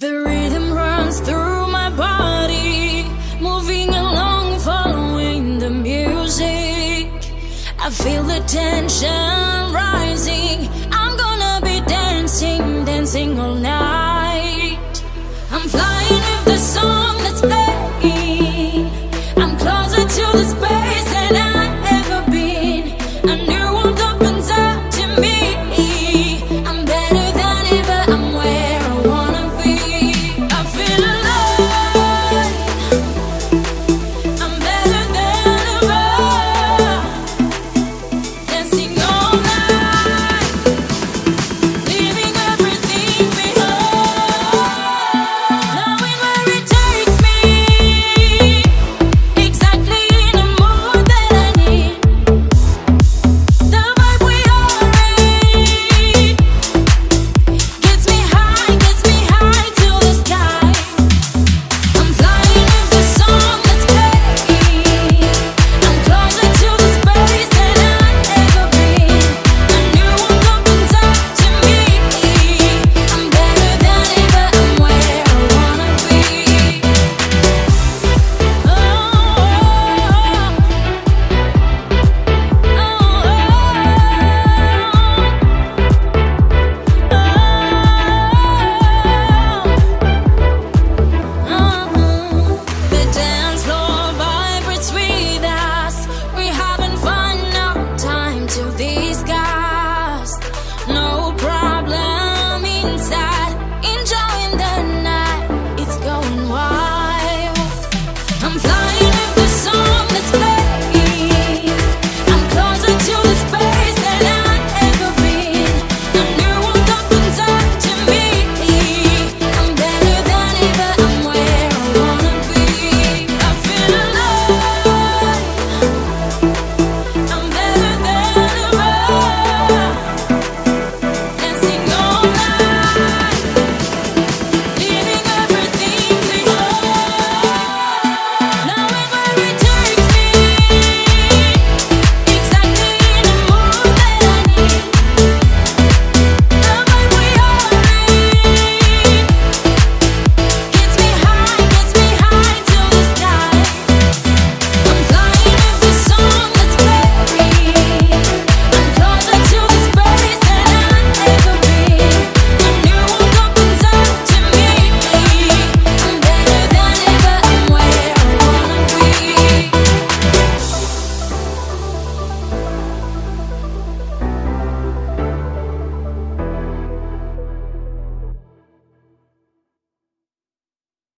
The rhythm runs through my body, moving along, following the music. I feel the tension rising. I'm gonna be dancing, dancing all night. I'm flying with the song that's playing.